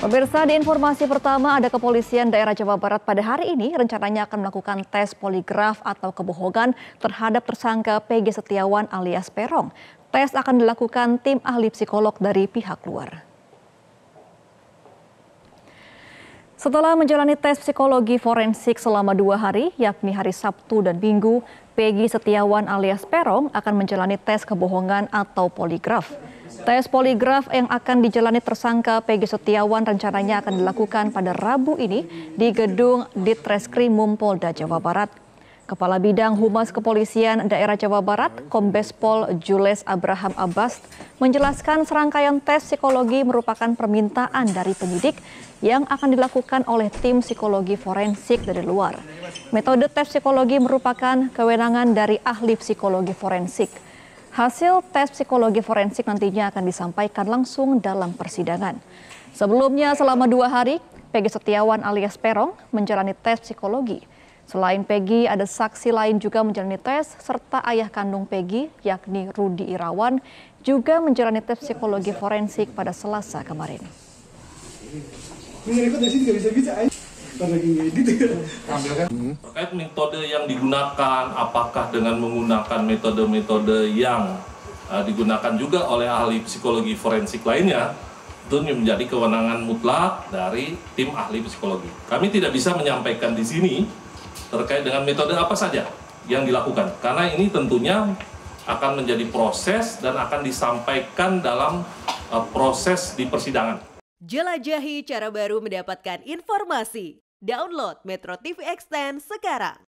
Pemirsa di informasi pertama ada kepolisian daerah Jawa Barat pada hari ini rencananya akan melakukan tes poligraf atau kebohongan terhadap tersangka PG Setiawan alias Perong. Tes akan dilakukan tim ahli psikolog dari pihak luar. Setelah menjalani tes psikologi forensik selama dua hari, yakni hari Sabtu dan Minggu, Peggy Setiawan alias Perong akan menjalani tes kebohongan atau poligraf. Tes poligraf yang akan dijalani tersangka Peggy Setiawan rencananya akan dilakukan pada Rabu ini di gedung Ditreskrimum Polda Jawa Barat. Kepala Bidang Humas Kepolisian Daerah Jawa Barat, Kombes Pol Jules Abraham Abbas, menjelaskan serangkaian tes psikologi merupakan permintaan dari penyidik yang akan dilakukan oleh tim psikologi forensik dari luar. Metode tes psikologi merupakan kewenangan dari ahli psikologi forensik. Hasil tes psikologi forensik nantinya akan disampaikan langsung dalam persidangan. Sebelumnya selama dua hari, Peggy Setiawan alias Perong menjalani tes psikologi. Selain Peggy, ada saksi lain juga menjalani tes, serta ayah kandung Peggy, yakni Rudi Irawan, juga menjalani tes psikologi forensik pada Selasa kemarin terkait metode yang digunakan apakah dengan menggunakan metode-metode yang uh, digunakan juga oleh ahli psikologi forensik lainnya itu menjadi kewenangan mutlak dari tim ahli psikologi. Kami tidak bisa menyampaikan di sini terkait dengan metode apa saja yang dilakukan karena ini tentunya akan menjadi proses dan akan disampaikan dalam uh, proses di persidangan. Jelajahi cara baru mendapatkan informasi. Download Metro TV Extend sekarang.